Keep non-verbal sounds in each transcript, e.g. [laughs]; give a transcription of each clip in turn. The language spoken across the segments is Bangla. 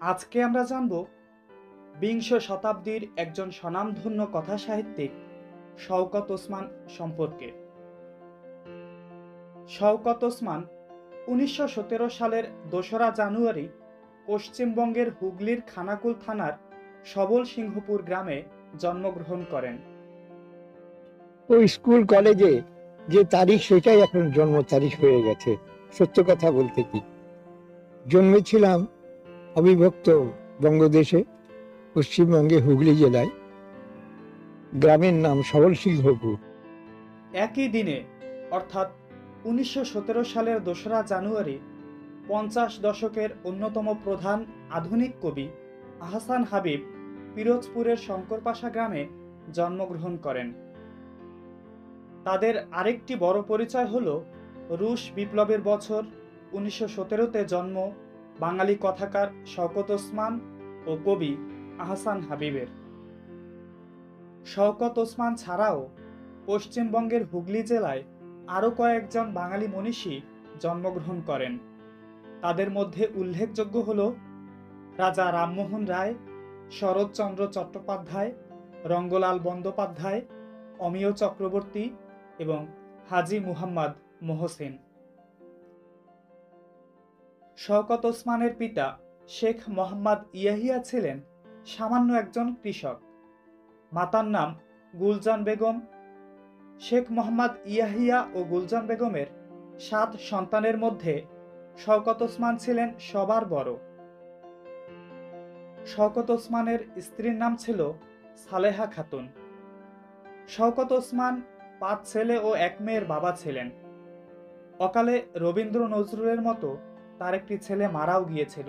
আজকে আমরা জানব বিংশ শতাব্দীর একজন স্বনামধন্য কথা সাহিত্যিক শওকত ওসমান সম্পর্কে। শওকত ওসমান উনিশশো সতেরো সালের দোসরা জানুয়ারি পশ্চিমবঙ্গের হুগলির খানাকুল থানার সবল সিংহপুর গ্রামে জন্মগ্রহণ করেন। ওই স্কুল কলেজে যে তারিখ সেটাই এখন জন্ম তারিখ হয়ে গেছে। সত্য কথা বলতে কি? জন্মেছিলাম অবিভক্ত বঙ্গদেশে পশ্চিমবঙ্গে হুগলি জেলায় গ্রামের নাম সবল সিংহপুর একই দিনে, অর্থাৎ উনিশশো সতেরো সালের দোসরা জানুয়ারি, পঞ্চাশ দশকের অন্যতম প্রধান আধুনিক কবি আহসান হাবিব পিরোজপুরের শঙ্করপাশা গ্রামে জন্মগ্রহণ করেন। তাদের আরেকটি বড় পরিচয় হল রুশ বিপ্লবের বছর উনিশশো সতেরোতে জন্ম বাঙালি কথাকার শওকত ওসমান ও কবি আহসান হাবিবের। শওকত ওসমান ছাড়াও পশ্চিমবঙ্গের হুগলি জেলায় আরও কয়েকজন বাঙালি মনীষী জন্মগ্রহণ করেন। তাদের মধ্যে উল্লেখযোগ্য হল রাজা রামমোহন রায়, শরৎচন্দ্র চট্টোপাধ্যায়, রঙ্গলাল বন্দ্যোপাধ্যায়, অমিয় চক্রবর্তী এবং হাজি মুহাম্মদ মোহসেন। শওকত ওসমানের পিতা শেখ মোহাম্মদ ইয়াহিয়া ছিলেন সামান্য একজন কৃষক। মাতার নাম গুলজান বেগম। শেখ মোহাম্মদ ইয়াহিয়া ও গুলজান বেগমের সাত সন্তানের মধ্যে শওকত ওসমান ছিলেন সবার বড়। শওকত ওসমানের স্ত্রীর নাম ছিল সালেহা খাতুন। শওকত ওসমান পাঁচ ছেলে ও এক মেয়ের বাবা ছিলেন। অকালে রবীন্দ্র নজরুলের মতো তার একটি ছেলে মারাও গিয়েছিল।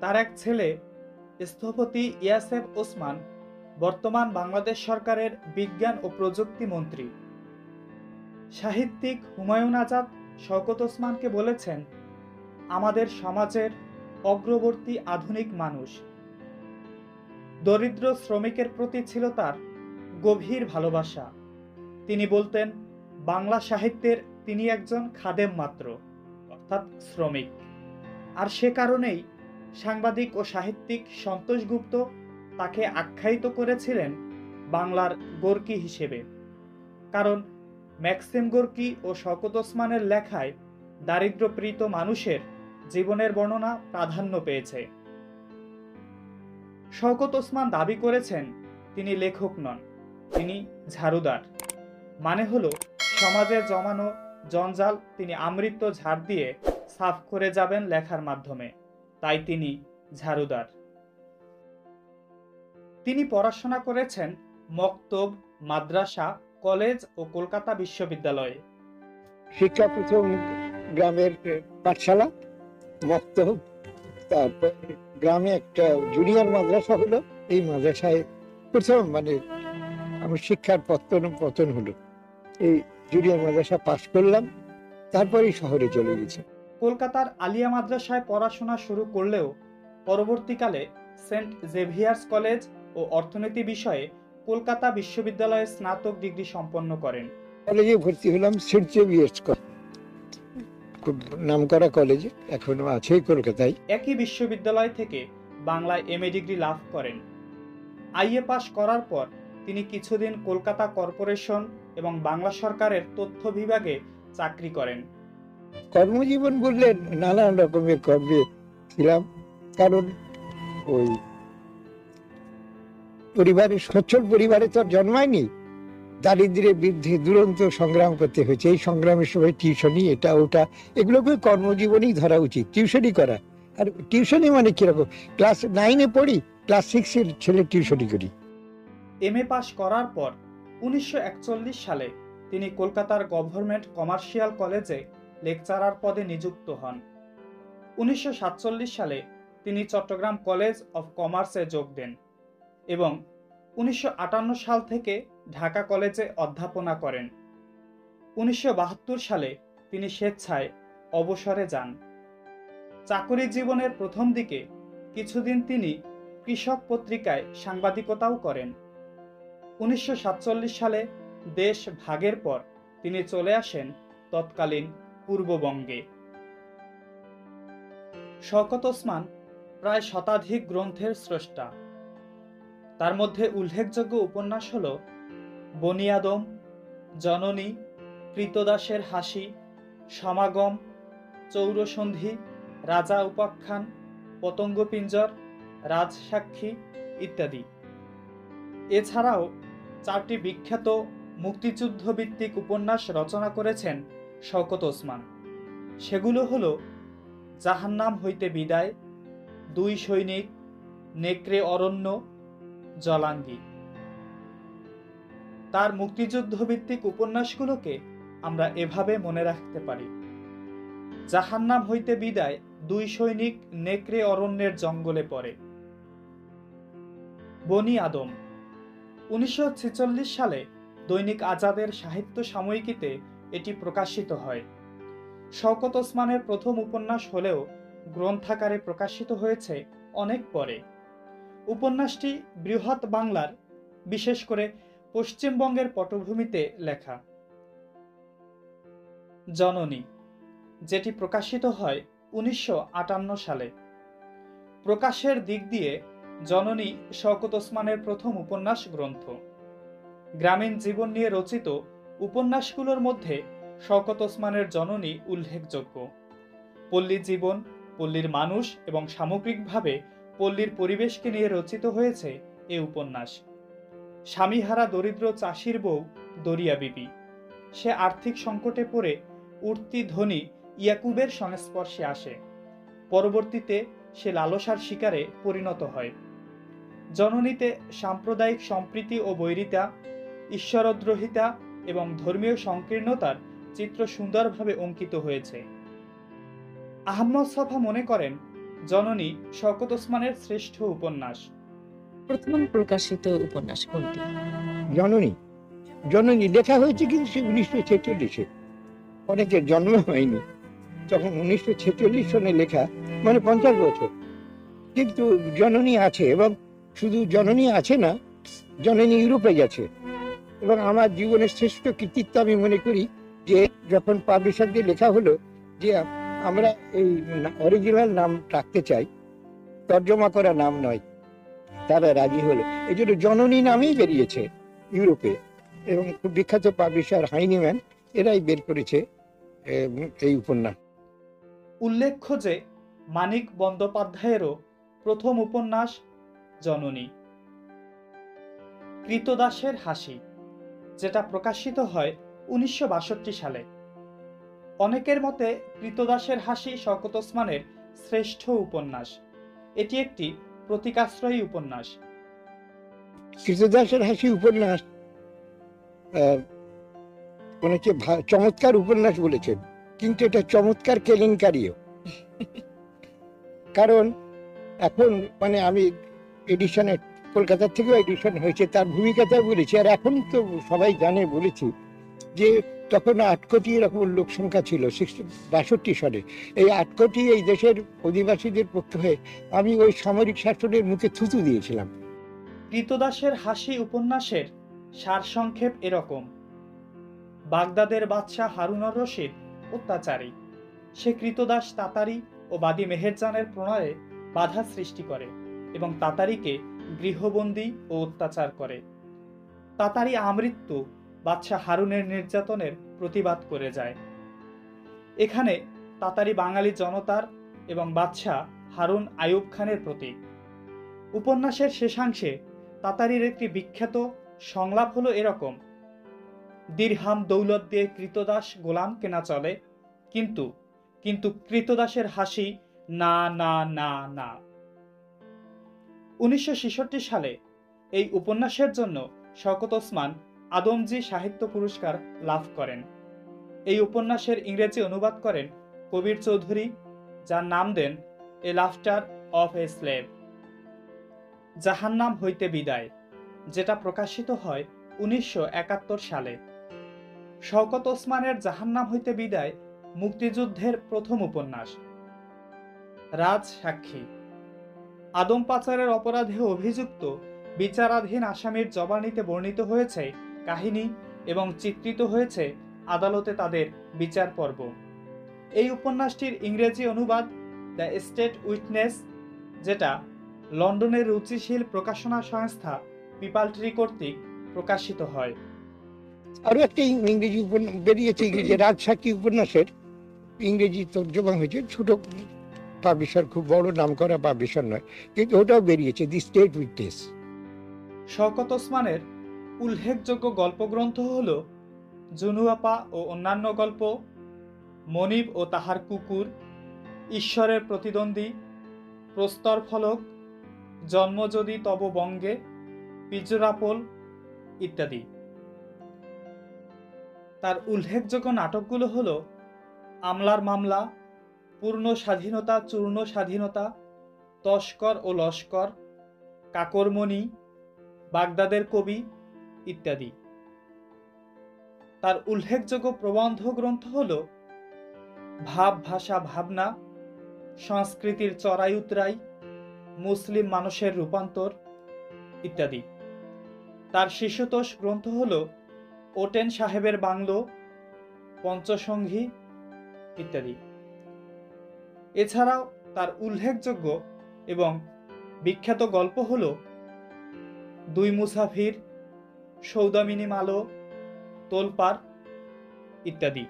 তার এক ছেলে, স্থপতি ইয়াসেফ ওসমান, বর্তমান বাংলাদেশ সরকারের বিজ্ঞান ও প্রযুক্তি মন্ত্রী। সাহিত্যিক হুমায়ুন আজাদ শওকত ওসমানকে বলেছেন, আমাদের সমাজের অগ্রবর্তী আধুনিক মানুষ। দরিদ্র শ্রমিকের প্রতি ছিল তার গভীর ভালোবাসা। তিনি বলতেন, বাংলা সাহিত্যের তিনি একজন খাদেম মাত্র। অর্থাৎ শ্রমিক। আর সে কারণেই সাংবাদিক ও সাহিত্যিক সন্তোষ গুপ্ত তাকে আখ্যায়িত করেছিলেন বাংলার গোর্কি হিসেবে। কারণ ম্যাক্সিম গোর্কি ও শওকত ওসমানের লেখায় দারিদ্রপ্রীত মানুষের জীবনের বর্ণনা প্রাধান্য পেয়েছে। শওকত ওসমান দাবি করেছেন, তিনি লেখক নন, তিনি ঝাড়ুদার। মানে হলো সমাজে জমানো জঞ্জাল তিনি আমৃত্য ঝাড় দিয়ে সাফ করে যাবেন লেখার মাধ্যমে। তাই তিনি ঝাড়ুদার। তিনি পড়াশোনা করেছেন মক্তব, মাদ্রাসা, কলেজ ও কলকাতা বিশ্ববিদ্যালয়ে। শিক্ষা প্রথম গ্রামের পাঠশালা মক্ত তারপর গ্রামে একটা জুনিয়র মাদ্রাসা হলো। এই মাদ্রাসায় প্রথম মানে আমার শিক্ষার পত্তন পতন হলো। এই জুনিয়র মাদ্রাসা পাশ করলাম তারপরেই শহরে চলে গেছে। কলকাতার আলিয়া মাদ্রাসায় পড়াশোনা শুরু করলেও পরবর্তীকালে সেন্ট জেভিয়ার্স কলেজ ও অর্থনীতি বিষয়ে কলকাতা বিশ্ববিদ্যালয়ে স্নাতক ডিগ্রি সম্পন্ন করেন। কলেজে ভর্তি হলাম সেন্ট জেভিয়ার্স কলেজ। খুব নামকরা কলেজ এখনও আছে কলকাতায়। একই বিশ্ববিদ্যালয় থেকে বাংলায় এমএ ডিগ্রি লাভ করেন। আইএ পাশ করার পর তিনি কিছুদিন কলকাতা কর্পোরেশন এবং বাংলা সরকারের তথ্য বিভাগে চাকরি করেন। কর্মজীবন বললে নানান রকমের কর্মে ছিলাম কারণ ওই পরিবারের সচ্ছল পরিবারে তো জন্মায়নি। দারিদ্র্যের বিরুদ্ধে দুরন্ত সংগ্রাম করতে হয়েছে। এই সংগ্রামের সময় টিউশনি এটা ওটা এগুলোকে কর্মজীবনেই ধরা উচিত। টিউশনি করা। আর টিউশনি মানে কীরকম? ক্লাস নাইনে পড়ি ক্লাস সিক্সের ছেলে টিউশনি করি। এমএ পাশ করার পর উনিশশো একচল্লিশ সালে তিনি কলকাতার গভর্নমেন্ট কমার্শিয়াল কলেজে লেকচারার পদে নিযুক্ত হন। উনিশশো সাতচল্লিশ সালে তিনি চট্টগ্রাম কলেজ অফ কমার্সে যোগ দেন এবং উনিশশো আটান্ন সাল থেকে ঢাকা কলেজে অধ্যাপনা করেন। উনিশশো বাহাত্তর সালে তিনি স্বেচ্ছায় অবসরে যান। চাকরি জীবনের প্রথম দিকে কিছুদিন তিনি কৃষক পত্রিকায় সাংবাদিকতাও করেন। উনিশশো সাতচল্লিশ সালে দেশ ভাগের পর তিনি চলে আসেন তৎকালীন পূর্ববঙ্গে। শওকত ওসমান প্রায় শতাধিক গ্রন্থের স্রষ্টা। তার মধ্যে উল্লেখযোগ্য উপন্যাস হল বনিয়াদম জননী, কৃতদাসের হাসি, সমাগম, চৌরসন্ধি, রাজা উপাখ্যান পতঙ্গপিঞ্জর রাজসাক্ষী ইত্যাদি। এছাড়াও চারটি বিখ্যাত মুক্তিযুদ্ধ ভিত্তিক উপন্যাস রচনা করেছেন শওকত ওসমান। সেগুলো হলো জাহান্নাম হইতে বিদায়, দুই সৈনিক, নেকড়ে অরণ্য, জলাঙ্গি। তার মুক্তিযুদ্ধ ভিত্তিক উপন্যাসগুলোকে আমরা এভাবে মনে রাখতে পারি। জাহান্নাম হইতে বিদায়, দুই সৈনিক, নেকড়ে অরণ্যের জঙ্গলে পড়ে। বনি আদম উনিশশো ছেচল্লিশ সালে দৈনিক আজাদের সাহিত্য সাময়িকীতে এটি প্রকাশিত হয়। শওকত ওসমানের প্রথম উপন্যাস হলেও গ্রন্থাকারে প্রকাশিত হয়েছে অনেক পরে। উপন্যাসটি বৃহৎ বাংলার, বিশেষ করে পশ্চিমবঙ্গের পটভূমিতে লেখা। জননী, যেটি প্রকাশিত হয় উনিশশো আটান্ন সালে। প্রকাশের দিক দিয়ে জননী শওকত ওসমানের প্রথম উপন্যাস গ্রন্থ। গ্রামীণ জীবন নিয়ে রচিত উপন্যাসগুলোর মধ্যে শওকত ওসমানের জননী উল্লেখযোগ্য। পল্লী জীবন, পল্লীর মানুষ এবং সামগ্রিকভাবে পল্লীর পরিবেশকে নিয়ে রচিত হয়েছে এ উপন্যাস। স্বামীহারা দরিদ্র চাষির বউ দরিয়া বিবি। সে আর্থিক সংকটে পড়ে উঠতি ধনী ইয়াকুবের সংস্পর্শে আসে। পরবর্তীতে সে লালসার শিকারে পরিণত হয়। জননীতে সাম্প্রদায়িক সম্প্রীতি ও বৈরিতা ঈশ্বরদ্রোহিতা এবং ধর্মীয় সংকীর্ণতার চিত্র সুন্দরভাবে অঙ্কিত হয়েছে। আহম্মদ সফা মনে করেন জননী শওকত ওসমানের শ্রেষ্ঠ উপন্যাস। প্রথম প্রকাশিত উপন্যাস কোনটি? জননী। জননী লেখা হয়েছে কিন্তু সে উনিশশো ছেচল্লিশে। অনেকের জন্ম হয়নি। তখন উনিশশো ছেচল্লিশ সনে লেখা মানে পঞ্চাশ বছর, কিন্তু জননী আছে এবং শুধু জননী আছে না, জননী ইউরোপে গেছে। এবং আমার জীবনের শ্রেষ্ঠ কৃতিত্ব আমি মনে করি যে, যখন পাবলিশার দিয়ে লেখা হলো যে, আমরা এই অরিজিনাল নাম রাখতে চাই, তর্জমা করা নাম নয়, তারা রাজি হলো। এই জন্য জননী নামেই বেরিয়েছে ইউরোপে। এবং খুব বিখ্যাত পাবলিশার হাইনিম্যান, এরাই বের করেছে এই উপন্যাস। উল্লেখ্য যে মানিক বন্দ্যোপাধ্যায়েরও প্রথম উপন্যাস জননী। কৃতদাসের হাসি যেটা প্রকাশিত হয় উনিশশো বাষট্টি সালে। অনেকের মতে কৃতদাসের হাসি শওকত ওসমানের শ্রেষ্ঠ উপন্যাস। এটি একটি প্রতীকাশ্রয়ী উপন্যাস। কৃতদাসের হাসি উপন্যাস আহ, মনে চমৎকার উপন্যাস বলেছেন। কিন্তু এটা চমৎকার কেলেঙ্কারিও। [laughs] কারণ এখন মানে আমি এডিশনের কলকাতার থেকেও এডিশন হয়েছে তার ভূমিকাটা বলেছি আর এখন তো সবাই জানে বলেছি যে তখন আট কোটি এরকম লোক সংখ্যা ছিল সিক্সটি বাষট্টি সালে এই আট কোটি এই দেশের অধিবাসীদের পক্ষে হয়ে আমি ওই সামরিক শাসনের মুখে থুতু দিয়েছিলাম। কৃতদাসের হাসি উপন্যাসের সারসংক্ষেপ এরকম। বাগদাদের বাদশাহ হারুনর রশিদ অত্যাচারী। সে কৃতদাস তাতারি ও বাদী মেহেরজানের প্রণয়ে বাধা সৃষ্টি করে এবং তাতারিকে গৃহবন্দী ও অত্যাচার করে। তাতারি আমৃত্যু বাদশাহ হারুনের নির্যাতনের প্রতিবাদ করে যায়। এখানে তাতারি বাঙালি জনতার এবং বাদশাহ হারুন আইয়ুব খানের প্রতীক। উপন্যাসের শেষাংশে তাতারির একটি বিখ্যাত সংলাপ হলো এরকম দীর্হাম দৌলত দিয়ে কৃতদাস গোলাম কেনা চলে। কিন্তু কিন্তু কৃতদাসের হাসি না না না না। উনিশশো ছেষট্টি সালে এই উপন্যাসের জন্য শকত ওসমান আদমজি সাহিত্য পুরস্কার লাভ করেন। এই উপন্যাসের ইংরেজি অনুবাদ করেন কবির চৌধুরী, যার নাম দেন a laughter of a slave. জাহান্নাম হইতে বিদায়, যেটা প্রকাশিত হয় উনিশশো একাত্তর সালে। শওকত ওসমানের জাহান্নাম হইতে বিদায়, মুক্তিযুদ্ধের প্রথম উপন্যাস। রাজ সাক্ষী। আদম পাচারের অপরাধে অভিযুক্ত, বিচারাধীন আসামির জবানিতে বর্ণিত হয়েছে কাহিনী এবং চিত্রিত হয়েছে আদালতে তাদের বিচার পর্ব। এই উপন্যাসটির ইংরেজি অনুবাদ, দ্য স্টেট উইটনেস, যেটা লন্ডনের রুচিশীল প্রকাশনা সংস্থা পিপালট্রি কর্তৃক প্রকাশিত হয়। আরও একটা ইংরেজি উপন্যাস বেরিয়েছে ইংরেজি [clears throat] রাজসাক্ষী উপন্যাসের। ইংরেজি তর্জমা হয়েছে ছোট পাবলিশার খুব বড় নাম করা পাবলিশার নয় কিন্তু ওটাও বেরিয়েছে দি স্টেট উইটনেস। শওকত ওসমানের উল্লেখযোগ্য গল্পগ্রন্থ হল জুনুয়াপা ও অন্যান্য গল্প মনিব ও তাহার কুকুর ঈশ্বরের প্রতিদ্বন্দ্বী প্রস্তর ফলক জন্ম যদি তব বঙ্গে পিজরাপোল ইত্যাদি। তার উল্লেখযোগ্য নাটকগুলো হল আমলার মামলা, পূর্ণ স্বাধীনতা, চূর্ণ স্বাধীনতা, তস্কর ও লস্কর, কাকরমণি, বাগদাদের কবি ইত্যাদি। তার উল্লেখযোগ্য প্রবন্ধ গ্রন্থ হল ভাব ভাষা ভাবনা, সংস্কৃতির চড়াই উতরাই, মুসলিম মানুষের রূপান্তর ইত্যাদি। তার শিশুতোষ গ্রন্থ হল ওটেন সাহেবের বাংলো পঞ্চসঙ্গী ইত্যাদি। এছাড়াও তার উল্লেখযোগ্য এবং বিখ্যাত গল্প হল দুই মুসাফির, সৌদামিনী মালো তোলপার ইত্যাদি।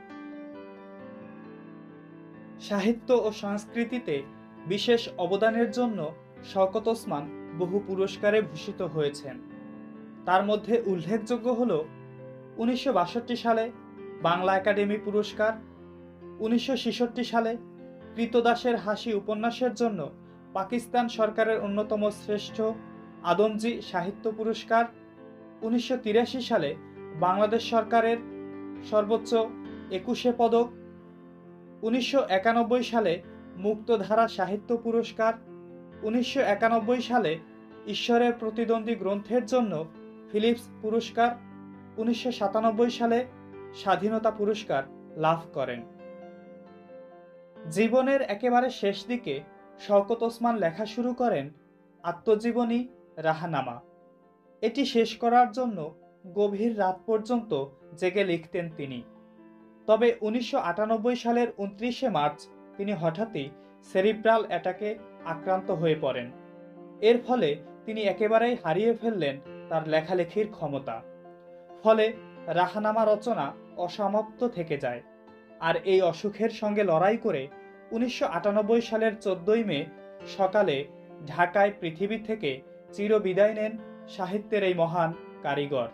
সাহিত্য ও সংস্কৃতিতে বিশেষ অবদানের জন্য শওকত ওসমান বহু পুরস্কারে ভূষিত হয়েছেন। তার মধ্যে উল্লেখযোগ্য হল উনিশশো বাষট্টি সালে বাংলা একাডেমি পুরস্কার, উনিশশো ছেষট্টি সালে কৃতদাসের হাসি উপন্যাসের জন্য পাকিস্তান সরকারের অন্যতম শ্রেষ্ঠ আদমজি সাহিত্য পুরস্কার, উনিশশো তিরাশি সালে বাংলাদেশ সরকারের সর্বোচ্চ একুশে পদক, উনিশশো একানব্বই সালে মুক্তধারা সাহিত্য পুরস্কার, উনিশশো একানব্বই সালে ঈশ্বরের প্রতিদ্বন্দ্বী গ্রন্থের জন্য ফিলিপস পুরস্কার উনিশশো সাতানব্বই সালে স্বাধীনতা পুরস্কার লাভ করেন। জীবনের একেবারে শেষ দিকে শওকত ওসমান লেখা শুরু করেন আত্মজীবনী রাহানামা। এটি শেষ করার জন্য গভীর রাত পর্যন্ত জেগে লিখতেন তিনি। তবে উনিশশো আটানব্বই সালের উনত্রিশে মার্চ তিনি হঠাৎই সেরিব্রাল অ্যাটাকে আক্রান্ত হয়ে পড়েন। এর ফলে তিনি একেবারেই হারিয়ে ফেললেন তার লেখালেখির ক্ষমতা। ফলে রাহানামা রচনা অসমাপ্ত থেকে যায়। আর এই অসুখের সঙ্গে লড়াই করে উনিশশো আটানব্বই সালের চোদ্দই মে সকালে ঢাকায় পৃথিবী থেকে চিরবিদায় নেন সাহিত্যের এই মহান কারিগর।